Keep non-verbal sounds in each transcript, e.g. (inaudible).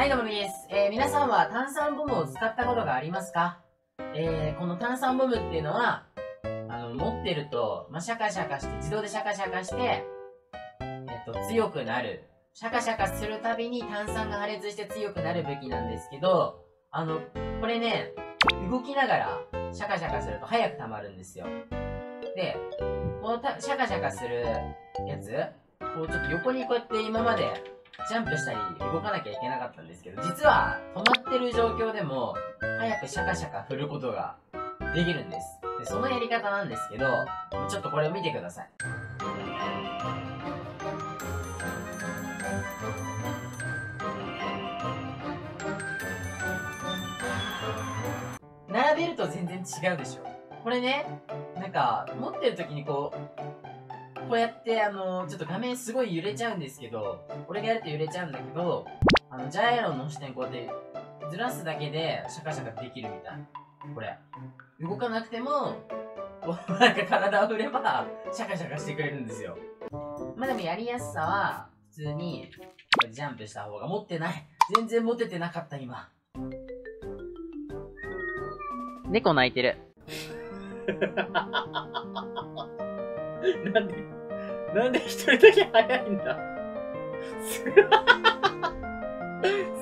はい、どうもみです。えー皆さんは炭酸ボムを使ったことがありますか？えーこの炭酸ボムっていうのは、あの、持ってると、まあ、シャカシャカして、自動でシャカシャカして、えっと、強くなる。シャカシャカするたびに炭酸が破裂して強くなる武器なんですけど、あの、これね、動きながらシャカシャカすると早く溜まるんですよ。で、このシャカシャカするやつ、こうちょっと横にこうやって今までジャンプしたり動かなきゃいけなかったんですけど、実は止まってる状況でも早くシャカシャカ振ることができるんです。で、そのやり方なんですけど、ちょっとこれを見てください。並べると全然違うでしょ。これね、なんか、持ってる時にこう、こうやってあの、ちょっと画面すごい揺れちゃうんですけど、俺がやると揺れちゃうんだけど、あの、ジャイロの視点こうやってずらすだけでシャカシャカできるみたい。これ。動かなくても、こう、なんか体を振れば、シャカシャカしてくれるんですよ。まあでもやりやすさは、普通に、ジャンプした方が持ってない。全然持ててなかった今。猫泣いてる。(laughs) なんで、なんで一人だけ早いんだ？す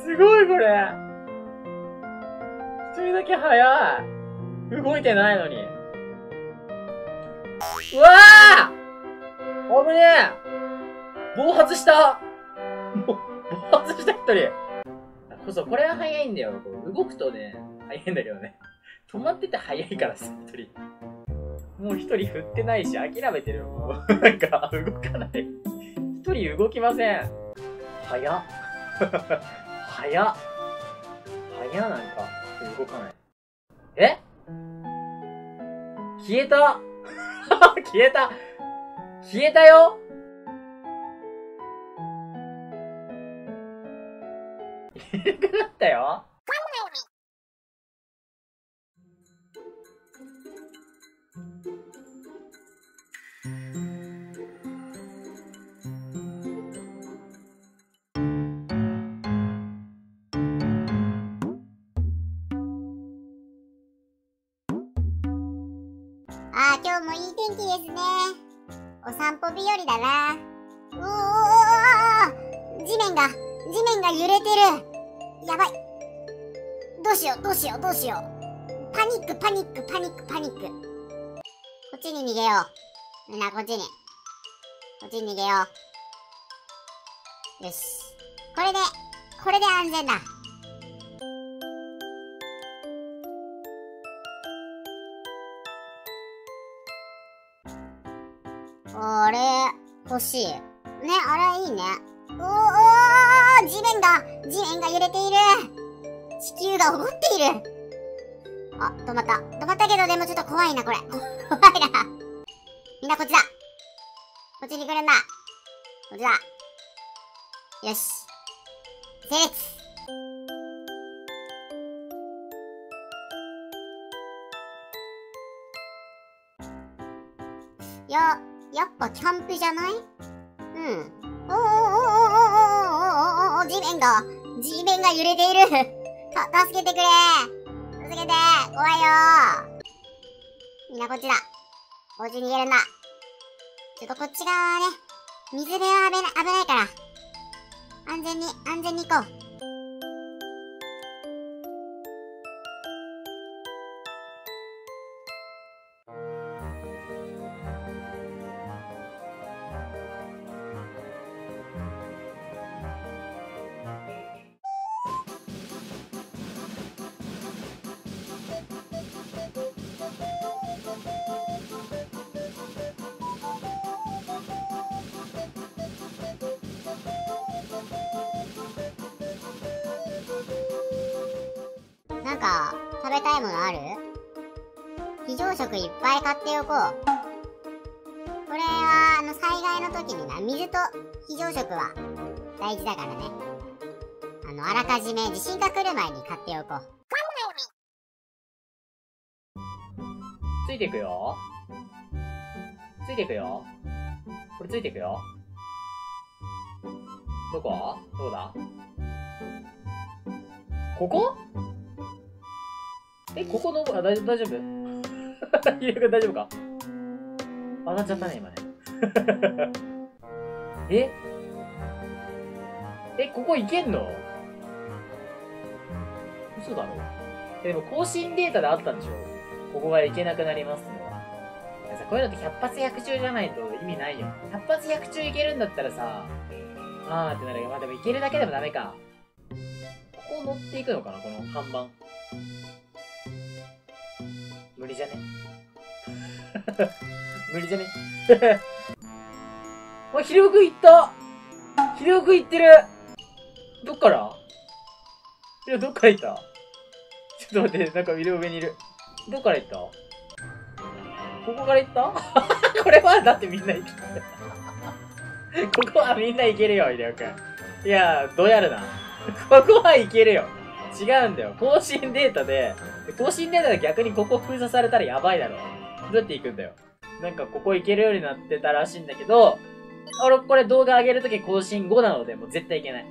すごいこれ一人だけ早い動いてないのに。うわあ危ねえ暴発したもう、暴発した一人。こそ、これは早いんだよ。動くとね、早いんだけどね。止まってて早いからさ、一人。もう一人振ってないし、諦めてるよ。も (laughs) なんか、動かない。一人動きません。早っ。(laughs) 早っ。早、なんか、動かない。え？消えた (laughs) 消えた消えたよいなくなったようお地面が、地面が揺れてる。やばい。どうしよう、どうしよう、どうしよう。パニック、パニック、パニック、パニック。こっちに逃げよう。みんな、こっちに。こっちに逃げよう。よし。これで、これで安全だ。あれ、欲しい。ね、あれいいね。おーおー地面が、地面が揺れている。地球が怒っている。あ、止まった。止まったけど、でもちょっと怖いな、これ。(laughs) 怖いな。みんなこっちだ。こっちに来るんだ。こっちだ。よし。成立。や、やっぱキャンプじゃない？うん。おーおーおーおーおーおーおー地面が、地面が揺れている。た、助けてくれ助けて怖いよみんなこっちだ。おち逃げるんだ。ちょっとこっち側はね、水辺は危ない、危ないから。安全に、安全に行こう。なんか、食べたいものある？非常食いっぱい買っておこう。これは、あの、災害の時にな、水と非常食は大事だからね。あの、あらかじめ地震が来る前に買っておこう。ついていくよ。ついていくよ。これついていくよ。どこ？どこだ？ここ？え、ここの、あ、大丈夫大丈夫？ひでくん大丈夫か？上がっちゃったね、今ね。(laughs) え？え、ここ行けんの？嘘だろ？でも更新データであったんでしょ？ここが行けなくなりますのは。いやさこういうのって100発100中じゃないと意味ないよ。100発100中いけるんだったらさ、あーってなるけど、まあでもいけるだけでもダメか。ここ乗っていくのかな？この看板。無理じゃね？(laughs) 無理じゃね？(laughs) あ、ひろく行ったひろく行ってるどっから？いや、どっから行った？(laughs) ちょっと待って、なんか見る上にいる。どっから行った？ここから行った？これはだってみんな行く。ここはみんな行けるよ、ひろくん。いや、どうやるな？ここはいけるよ。違うんだよ。更新データで、更新データで逆にここ封鎖されたらやばいだろ。どうやって行くんだよ。なんかここ行けるようになってたらしいんだけど、俺これ動画上げるとき更新後なのでもう絶対いけない。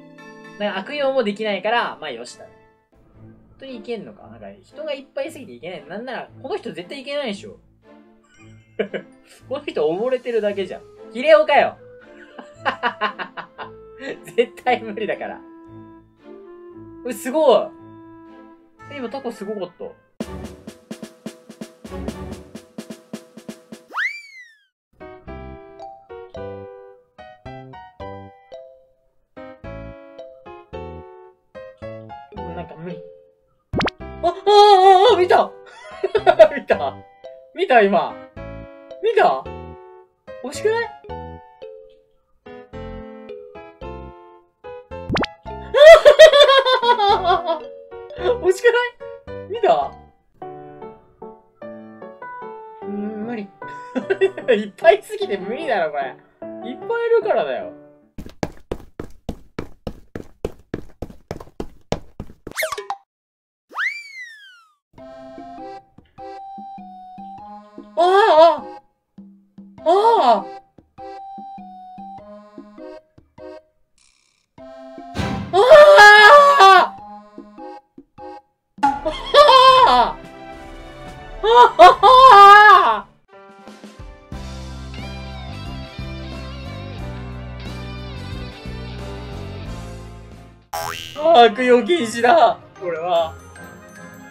なんか悪用もできないから、まあよしだ。本当にいけんのか？なんか人がいっぱいすぎていけない。なんなら、この人絶対いけないでしょ。この人溺れてるだけじゃん。ヒレオかよ (laughs) 絶対無理だから。う、すごい今タコすごかった。なんか無理。あ、ああ、ああ、見た (laughs) 見た見た今。見た惜しくない？惜しくない見た？うん、無理。(laughs) いっぱいすぎて無理だろ、これ。いっぱいいるからだよ。(laughs) 悪用禁止だこれは。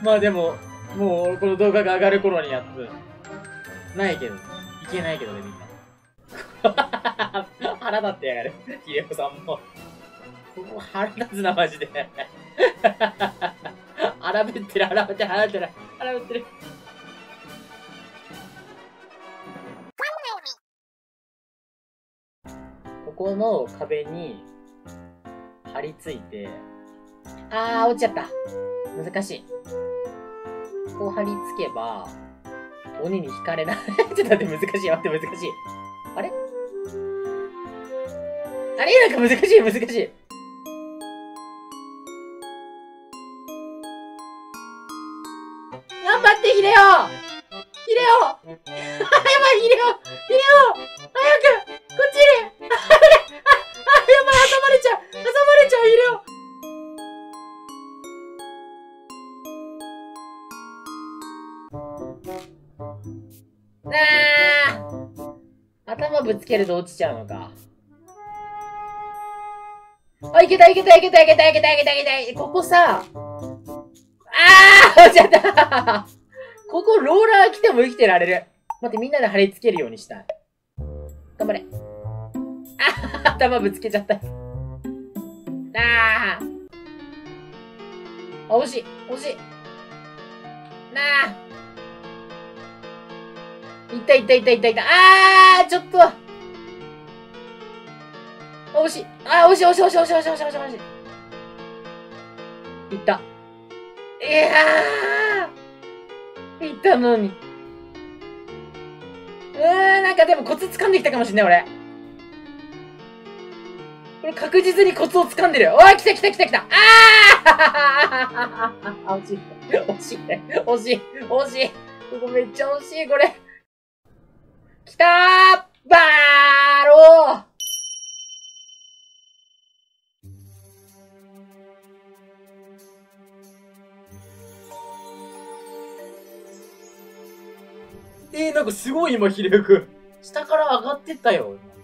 まあでも、もうこの動画が上がる頃にやっつ。ないけど。いけないけどね、みんな。(laughs) 腹立ってやがる。ひれおさんも。ここ腹立つな、マジで。(laughs) 荒ぶってる、荒ぶってる、荒ぶってる、荒ぶってる。ここの壁に張り付いて、あー、落ちちゃった。難しい。こう張り付けば、鬼に引かれない。(laughs) ちょっと待って、難しい。待って、難しい。あれ？あれ？なんか難しい、難しい。頑張って、ヒレオヒレオ (laughs) やばい、ヒレオヒレオ早くこっちまれちゃう挟まれちゃう、ヒレオあ頭ぶつけると落ちちゃうのか。あ、いけたいけたいけたいけたいけたいけたいけたいここさ、あー落ちちゃったここローラー来ても生きてられる。待って、みんなで貼り付けるようにしたい。頑張れ。あ頭ぶつけちゃった。っあ、惜しい。惜しい。なあ。いったいったいったいったいった。あー、ちょっと。惜しい。あー、惜しい惜しい惜しい惜しい惜しい惜しい惜しい。いった。いやー。いったのに。うーん、なんかでもコツ掴んできたかもしんない、俺。これ確実にコツを掴んでる。おい、来た来た来た来たあー (laughs) 惜しい。惜しい。惜しい。惜しい。ここめっちゃ惜しい、これ。来たーバーローえ、なんかすごい今、ひれふく。下から上がってったよ、今。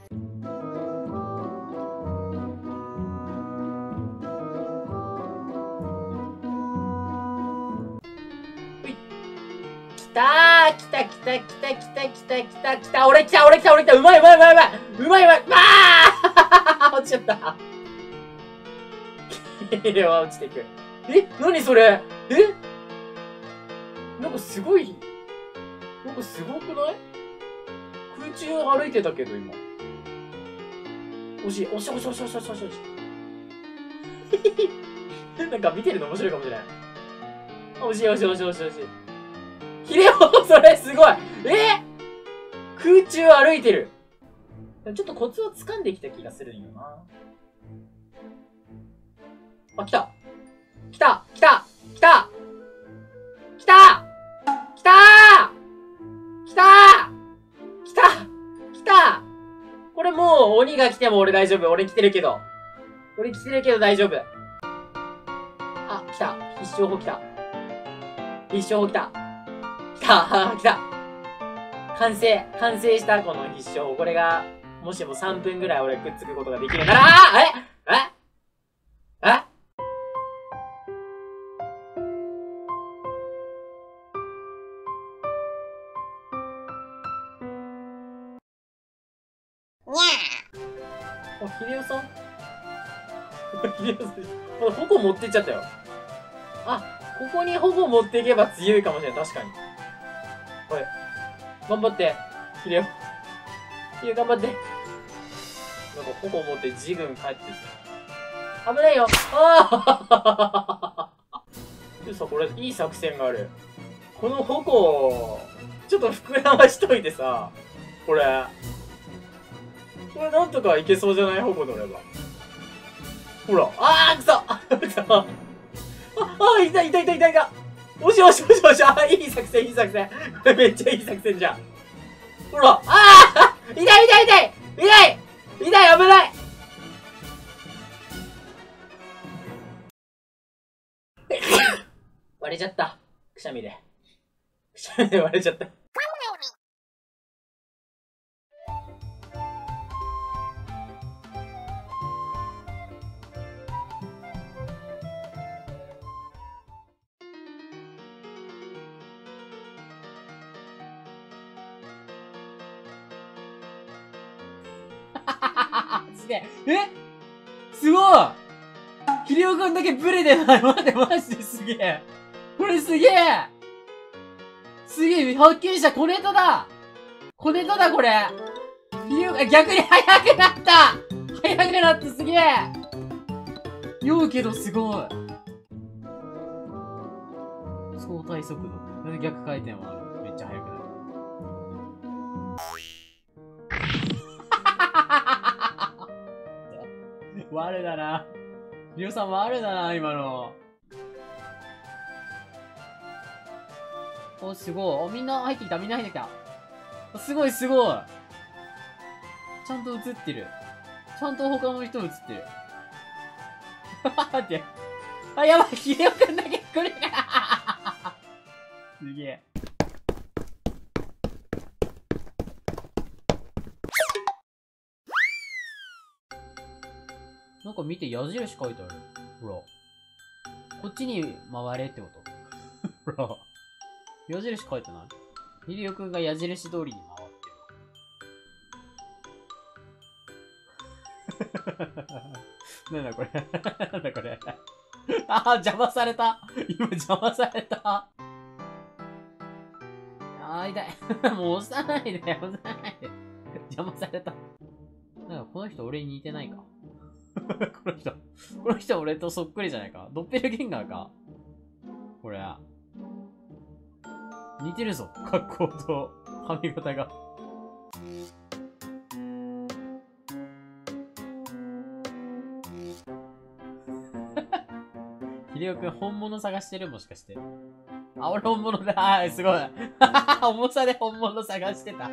たー来た来た来た来た来た来た来た俺来た俺来た俺来たうまいうまいうまいうまいうまいうまいあー (laughs) 落ちちゃったヒレは落ちていく。え何それ？え？なんかすごい、なんかすごくない？空中を歩いてたけど、今。惜しい、惜しい、惜しい、惜しい、惜しい、惜しい、惜しい。(laughs) なんか見てるの面白いかもしれない。惜しい、惜しい、惜しい、惜しい、惜しい。ヒレオそれすごいえ？空中歩いてるちょっとコツを掴んできた気がするんよな。あ、来た来た来た来た来た来た来た来た来たこれもう鬼が来ても俺大丈夫。俺来てるけど。俺来てるけど大丈夫。あ、来た。必勝法来た。必勝法来た。来た来た完成完成したこの必勝法。これが、もしも3分ぐらい俺くっつくことができるなら、あえ？え？え？にゃあ、秀夫さん？秀夫さん。あ、矛持ってっちゃったよ。あ、ここに矛持っていけば強いかもしれない。確かに。おい。頑張って。秀夫。秀夫頑張って。なんか矛持って自軍帰ってた。危ないよ。ああでさ、これいい作戦がある。この矛を、ちょっと膨らましといてさ、これ。これなんとかいけそうじゃない矛乗れば。ほら。あーくそくそあ、あ、いたいたいたいたいたしおしおしおしあ (laughs) あ、いい作戦いい作戦これ (laughs) めっちゃいい作戦じゃん。ほら。(laughs) ああ痛い痛い痛い痛い痛い危ない割れちゃった。くしゃみで。くしゃみで割れちゃった。すげえ。え？すごいヒレオくんだけブレてない？待って、マジですげえ。これすげえすげえ、発見した小ネタだ小ネタだ、これヒレオくん、逆に速くなった速くなった、すげえ酔うけどすごい。相対速度。逆回転はある？めっちゃ速くなる。悪だな。りょうさん悪だな、今の。お、すごい。お、みんな入ってきた、みんな入ってきた。すごい、すごい。ちゃんと映ってる。ちゃんと他の人も映ってる。(laughs) 待って。あ、やばい、ひでおくんだけ来るから。(laughs) すげえ。なんか見て矢印書いてある。ほら。こっちに回れってこと (laughs) ほら。矢印書いてない？ヒリオくんが矢印通りに回ってる。なんだこれ？(laughs) なんだこれ？(laughs) あー、邪魔された今邪魔されたあー、痛い。もう押さないで、押さないで。邪魔された。なんかこの人俺に似てないかこの人、この人俺とそっくりじゃないか？ドッペルゲンガーか？これ。似てるぞ、格好と髪型が。ひでおくん本物探してる？もしかして。あ、俺本物だ。すごい。(laughs) 重さで本物探してた。